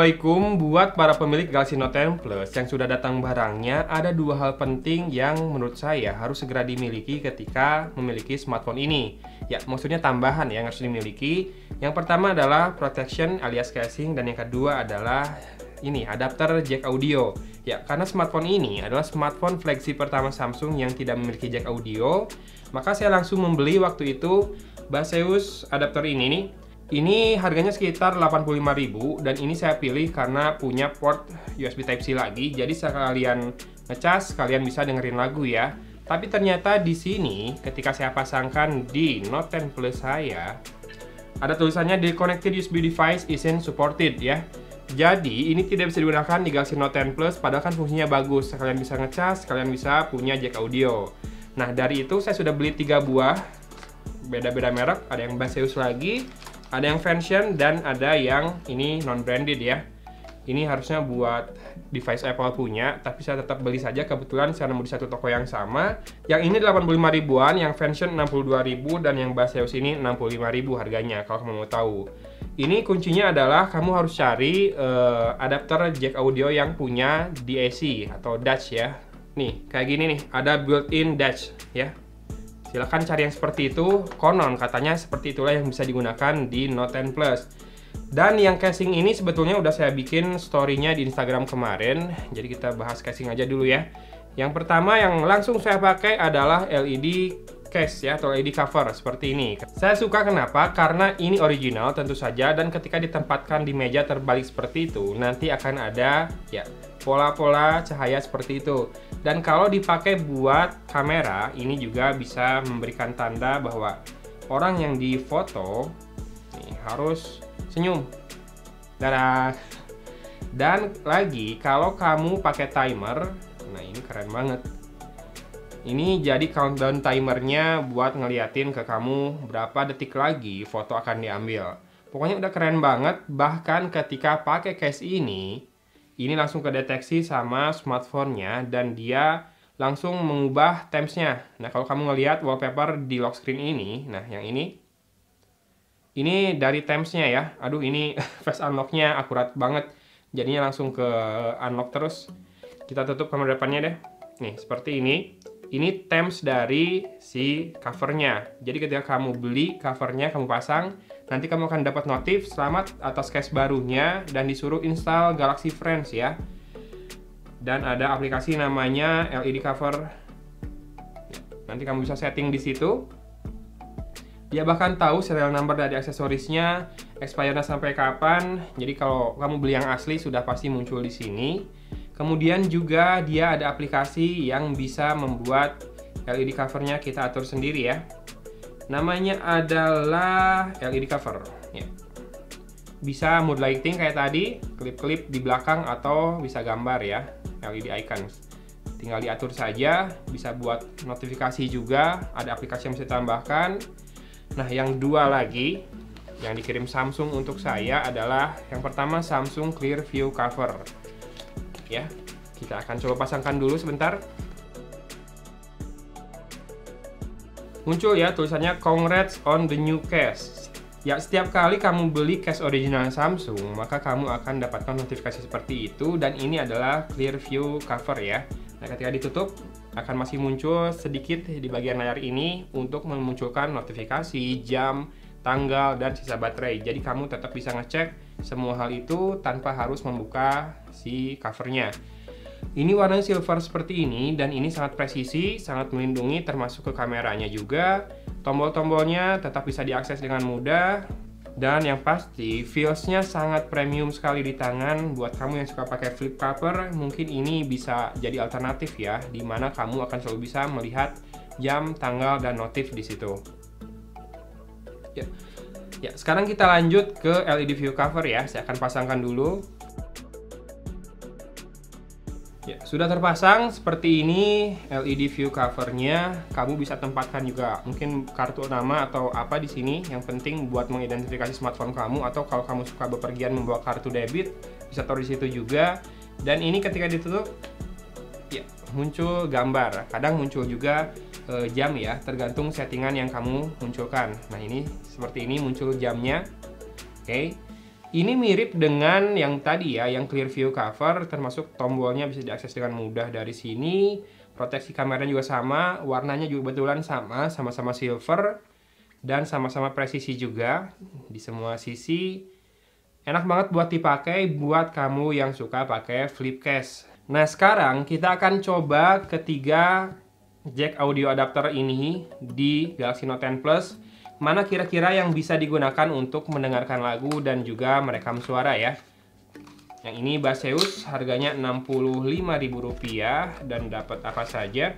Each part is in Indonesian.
Assalamualaikum Buat para pemilik Galaxy Note 10 Plus yang sudah datang barangnya Ada dua hal penting yang menurut saya harus segera dimiliki ketika memiliki smartphone ini. Ya maksudnya tambahan yang harus dimiliki. Yang pertama adalah protection alias casing Dan yang kedua adalah ini adapter jack audio. Ya karena smartphone ini adalah smartphone flagship pertama Samsung yang tidak memiliki jack audio Maka saya langsung membeli waktu itu Baseus adapter ini nih ini harganya sekitar 85.000 dan ini saya pilih karena punya port USB Type-C lagi. Jadi sekalian ngecas, kalian bisa dengerin lagu ya. Tapi ternyata di sini ketika saya pasangkan di Note 10 Plus saya ada tulisannya the connected USB device isn't supported ya. Jadi ini tidak bisa digunakan di Galaxy Note 10 Plus padahal kan fungsinya bagus. Kalian bisa ngecas, kalian bisa punya jack audio. Nah, dari itu saya sudah beli tiga buah beda-beda merek, ada yang Baseus lagi, ada yang fashion dan ada yang ini non branded ya. Ini harusnya buat device Apple punya tapi saya tetap beli saja. Kebetulan saya nemu di satu toko yang sama. Yang ini 85 ribuan yang fashion 62 ribu dan yang Baseus ini 65 ribu harganya kalau kamu mau tahu. Ini kuncinya adalah kamu harus cari uh, adapter jack audio yang punya DAC atau Dutch ya. Nih kayak gini nih. Ada built-in Dutch ya Silahkan cari yang seperti itu, konon katanya seperti itulah yang bisa digunakan di Note 10 Plus. Dan yang casing ini sebetulnya udah saya bikin story-nya di Instagram kemarin, jadi kita bahas casing aja dulu ya. Yang pertama yang langsung saya pakai adalah LED case ya atau LED cover seperti ini. Saya suka kenapa? Karena ini original tentu saja dan ketika ditempatkan di meja terbalik seperti itu nanti akan ada ya pola-pola cahaya seperti itu. Dan kalau dipakai buat kamera, ini juga bisa memberikan tanda bahwa orang yang difoto nih, harus senyum. Dadah. Dan lagi, kalau kamu pakai timer, nah ini keren banget. Ini jadi countdown timernya buat ngeliatin ke kamu berapa detik lagi foto akan diambil. Pokoknya udah keren banget, bahkan ketika pakai case ini, ini langsung kedeteksi sama smartphone-nya dan dia langsung mengubah temps-nya. Nah, kalau kamu ngelihat wallpaper di lock screen ini, nah yang ini, ini dari temps-nya ya. Aduh, ini face unlock-nya akurat banget. Jadinya langsung ke unlock terus. Kita tutup kamera depannya deh. Nih, seperti ini. Ini temps dari si covernya. Jadi ketika kamu beli covernya, kamu pasang, nanti kamu akan dapat notif selamat atas case barunya dan disuruh install Galaxy Friends ya. Dan ada aplikasi namanya LED cover. Nanti kamu bisa setting di situ. Dia bahkan tahu serial number dari aksesorisnya, expirednya sampai kapan. Jadi kalau kamu beli yang asli sudah pasti muncul di sini. Kemudian juga dia ada aplikasi yang bisa membuat LED covernya kita atur sendiri ya namanya adalah LED cover ya. bisa mood lighting kayak tadi klip-klip di belakang atau bisa gambar ya LED icons. Tinggal diatur saja bisa buat notifikasi juga ada aplikasi yang bisa tambahkan nah yang dua lagi yang dikirim Samsung untuk saya adalah yang pertama Samsung Clear View Cover ya. Kita akan coba pasangkan dulu sebentar muncul ya tulisannya congrats on the new case. Ya, setiap kali kamu beli case original Samsung, maka kamu akan dapatkan notifikasi seperti itu dan ini adalah clear view cover ya. Nah, ketika ditutup akan masih muncul sedikit di bagian layar ini untuk memunculkan notifikasi jam, tanggal dan sisa baterai. Jadi kamu tetap bisa ngecek semua hal itu tanpa harus membuka si covernya. Ini warnanya silver seperti ini dan ini sangat presisi, sangat melindungi termasuk ke kameranya juga. Tombol-tombolnya tetap bisa diakses dengan mudah. Dan yang pasti, feelsnya sangat premium sekali di tangan. Buat kamu yang suka pakai flip cover, mungkin ini bisa jadi alternatif ya, di mana kamu akan selalu bisa melihat jam, tanggal, dan notif di situ. Ya. ya, sekarang kita lanjut ke LED view cover ya. Saya akan pasangkan dulu. Ya, sudah terpasang seperti ini LED view covernya. Kamu bisa tempatkan juga mungkin kartu nama atau apa di sini. Yang penting buat mengidentifikasi smartphone kamu atau kalau kamu suka bepergian membawa kartu debit bisa taruh di situ juga. Dan ini ketika ditutup, ya muncul gambar. Kadang muncul juga e, jam ya, tergantung settingan yang kamu munculkan. Nah ini seperti ini muncul jamnya. Oke. Ini mirip dengan yang tadi ya, yang clear view cover, termasuk tombolnya bisa diakses dengan mudah dari sini. Proteksi kameranya juga sama, warnanya juga betulan sama, sama-sama silver, dan sama-sama presisi juga di semua sisi. Enak banget buat dipakai buat kamu yang suka pakai flip case. Nah sekarang kita akan coba ketiga jack audio adapter ini di Galaxy Note 10 Plus mana kira-kira yang bisa digunakan untuk mendengarkan lagu dan juga merekam suara ya. Yang ini Baseus harganya Rp65.000 dan dapat apa saja.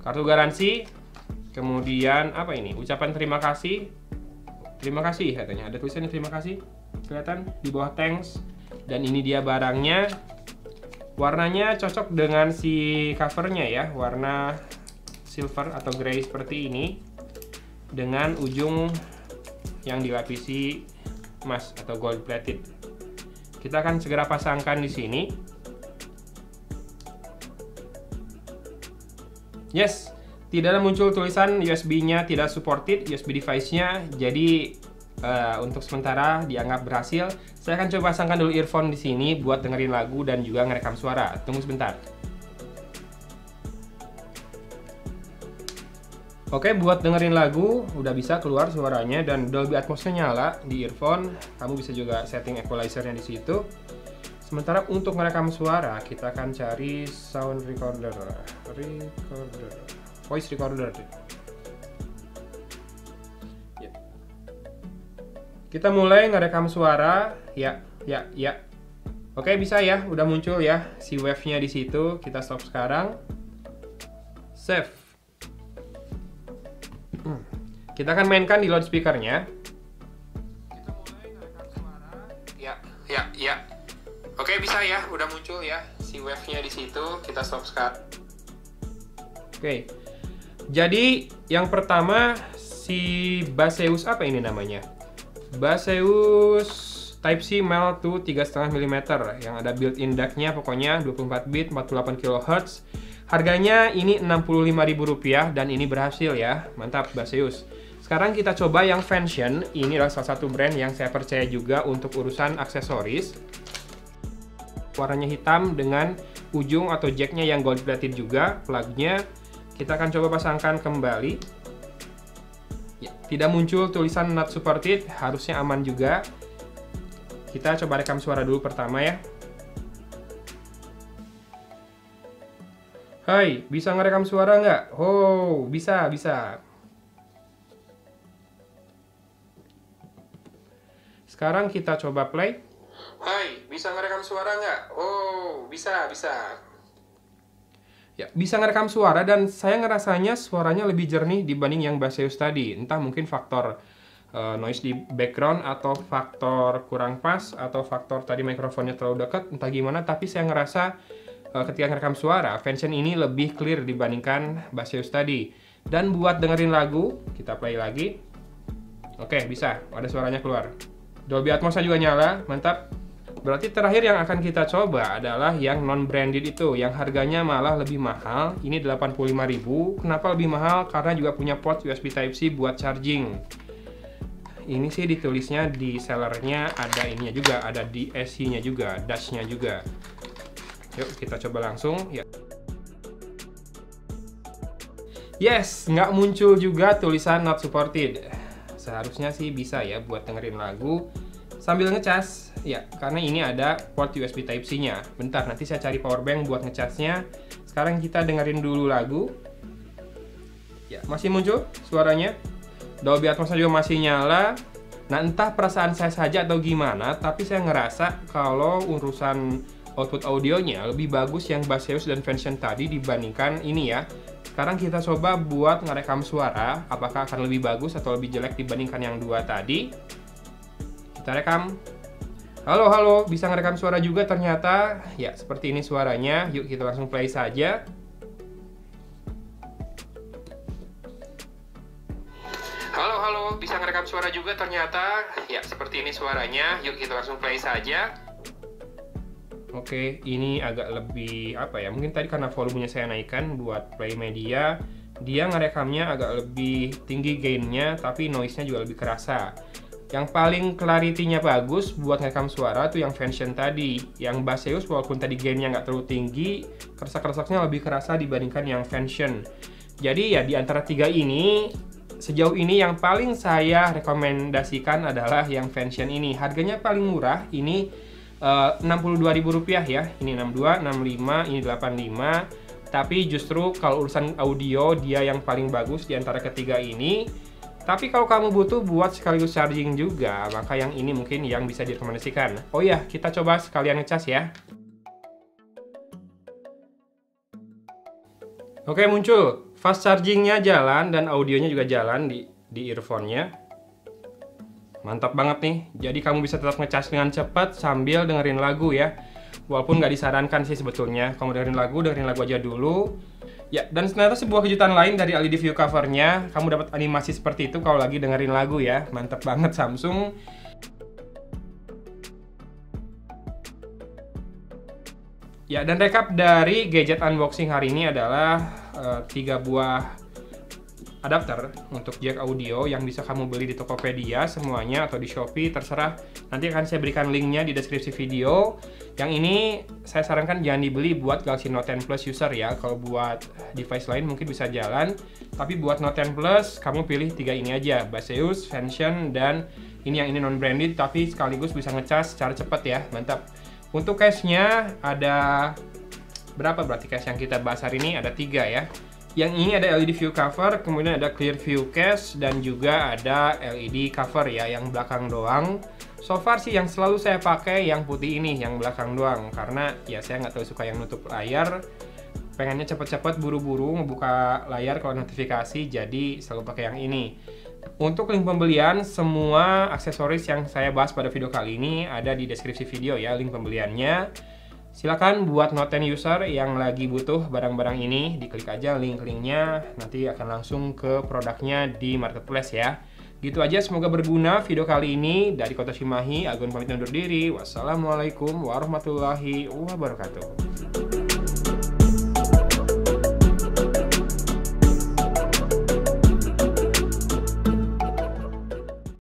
Kartu garansi, kemudian apa ini? Ucapan terima kasih. Terima kasih katanya. Ada tulisannya terima kasih. Kelihatan di bawah thanks. Dan ini dia barangnya. Warnanya cocok dengan si covernya ya, warna silver atau grey seperti ini dengan ujung yang dilapisi emas atau gold plated. Kita akan segera pasangkan di sini. Yes, tidak ada muncul tulisan USB-nya tidak supported, USB device-nya. Jadi uh, untuk sementara dianggap berhasil. Saya akan coba pasangkan dulu earphone di sini buat dengerin lagu dan juga ngerekam suara. Tunggu sebentar. Oke, buat dengerin lagu udah bisa keluar suaranya dan Dolby Atmos-nya nyala di earphone. Kamu bisa juga setting equalizer-nya di situ. Sementara untuk merekam suara, kita akan cari sound recorder. Recorder. Voice recorder. Ya. Kita mulai ngerekam suara. Ya, ya, ya. Oke, bisa ya. Udah muncul ya si wave-nya di situ. Kita stop sekarang. Save. Hmm. Kita akan mainkan di loudspeakernya. Kita mulai suara. Ya, ya, ya. Oke, bisa ya. Udah muncul ya si wave-nya di situ. Kita stop sekarang. Oke. Jadi, yang pertama si Baseus apa ini namanya? Baseus Type C Mel to 3,5 mm yang ada built-in DAC-nya pokoknya 24 bit 48 kHz Harganya ini Rp65.000 dan ini berhasil ya. Mantap Baseus. Sekarang kita coba yang Fansion. Ini adalah salah satu brand yang saya percaya juga untuk urusan aksesoris. Warnanya hitam dengan ujung atau jacknya yang gold plated juga. Plugnya kita akan coba pasangkan kembali. Ya, tidak muncul tulisan not supported, harusnya aman juga. Kita coba rekam suara dulu pertama ya. Hai, bisa ngerekam suara nggak? Oh, bisa, bisa. Sekarang kita coba play. Hai, bisa ngerekam suara nggak? Oh, bisa, bisa. Ya, bisa ngerekam suara dan saya ngerasanya suaranya lebih jernih dibanding yang Baseus tadi. Entah mungkin faktor uh, noise di background atau faktor kurang pas atau faktor tadi mikrofonnya terlalu dekat, entah gimana, tapi saya ngerasa ketika ngerekam suara, Fansion ini lebih clear dibandingkan Baseus tadi. Dan buat dengerin lagu, kita play lagi. Oke, bisa. Ada suaranya keluar. Dolby Atmos juga nyala, mantap. Berarti terakhir yang akan kita coba adalah yang non-branded itu, yang harganya malah lebih mahal. Ini 85.000. Kenapa lebih mahal? Karena juga punya port USB Type-C buat charging. Ini sih ditulisnya di sellernya ada ininya juga, ada DSC-nya juga, dash-nya juga. Yuk kita coba langsung ya. Yes, nggak muncul juga tulisan not supported. Seharusnya sih bisa ya buat dengerin lagu sambil ngecas. Ya, karena ini ada port USB Type-C-nya. Bentar, nanti saya cari power bank buat ngecasnya. Sekarang kita dengerin dulu lagu. Ya, masih muncul suaranya. Dolby Atmos juga masih nyala. Nah, entah perasaan saya saja atau gimana, tapi saya ngerasa kalau urusan output audionya lebih bagus yang Baseus dan Fansion tadi dibandingkan ini ya. Sekarang kita coba buat ngerekam suara, apakah akan lebih bagus atau lebih jelek dibandingkan yang dua tadi. Kita rekam. Halo, halo, bisa ngerekam suara juga ternyata. Ya, seperti ini suaranya. Yuk kita langsung play saja. Halo, halo, bisa ngerekam suara juga ternyata. Ya, seperti ini suaranya. Yuk kita langsung play saja. Oke, ini agak lebih apa ya? Mungkin tadi karena volumenya saya naikkan buat play media, dia ngerekamnya agak lebih tinggi gainnya, tapi noise-nya juga lebih kerasa. Yang paling clarity-nya bagus buat ngerekam suara tuh yang Vention tadi. Yang Baseus walaupun tadi gainnya nggak terlalu tinggi, kerasa-kerasanya lebih kerasa dibandingkan yang Vention. Jadi ya di antara tiga ini, sejauh ini yang paling saya rekomendasikan adalah yang Vention ini. Harganya paling murah, ini uh, Rp62.000 ya. Ini 62, 65, ini 85. Tapi justru kalau urusan audio dia yang paling bagus di antara ketiga ini tapi kalau kamu butuh buat sekaligus charging juga, maka yang ini mungkin yang bisa direkomendasikan. Oh ya, kita coba sekalian ngecas ya. Oke, muncul. Fast chargingnya jalan dan audionya juga jalan di, di earphone-nya. Mantap banget nih. Jadi kamu bisa tetap ngecas dengan cepat sambil dengerin lagu ya. Walaupun nggak disarankan sih sebetulnya. Kamu dengerin lagu, dengerin lagu aja dulu Ya, dan ternyata sebuah kejutan lain dari LED view covernya, kamu dapat animasi seperti itu kalau lagi dengerin lagu ya. Mantep banget Samsung. Ya, dan rekap dari gadget unboxing hari ini adalah uh, tiga buah adapter untuk jack audio yang bisa kamu beli di Tokopedia semuanya atau di Shopee terserah. Nanti akan saya berikan linknya di deskripsi video. Yang ini saya sarankan jangan dibeli buat Galaxy Note 10 Plus user ya. Kalau buat device lain mungkin bisa jalan. Tapi buat Note 10 Plus kamu pilih tiga ini aja. Baseus, Vention dan ini yang ini non branded tapi sekaligus bisa ngecas secara cepat ya. Mantap. Untuk case-nya ada berapa berarti case yang kita bahas hari ini? Ada tiga ya yang ini ada LED view cover, kemudian ada clear view case, dan juga ada LED cover ya, yang belakang doang. So far sih yang selalu saya pakai yang putih ini, yang belakang doang. Karena ya saya nggak terlalu suka yang nutup layar. Pengennya cepet-cepet buru-buru ngebuka layar kalau notifikasi, jadi selalu pakai yang ini. Untuk link pembelian, semua aksesoris yang saya bahas pada video kali ini ada di deskripsi video ya, link pembeliannya. Silakan buat Note 10 user yang lagi butuh barang-barang ini, diklik aja link-linknya, nanti akan langsung ke produknya di marketplace ya. Gitu aja, semoga berguna video kali ini. Dari Kota Cimahi, Agun pamit undur diri. Wassalamualaikum warahmatullahi wabarakatuh.